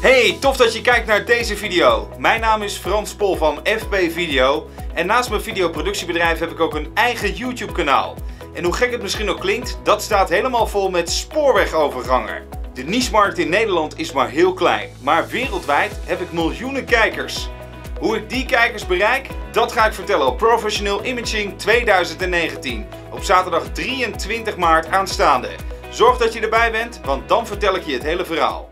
Hey, tof dat je kijkt naar deze video. Mijn naam is Frans Pol van FP Video. En naast mijn videoproductiebedrijf heb ik ook een eigen YouTube kanaal. En hoe gek het misschien ook klinkt, dat staat helemaal vol met spoorwegovergangen. De niche markt in Nederland is maar heel klein, maar wereldwijd heb ik miljoenen kijkers. Hoe ik die kijkers bereik, dat ga ik vertellen op Professional Imaging 2019. Op zaterdag 23 maart aanstaande. Zorg dat je erbij bent, want dan vertel ik je het hele verhaal.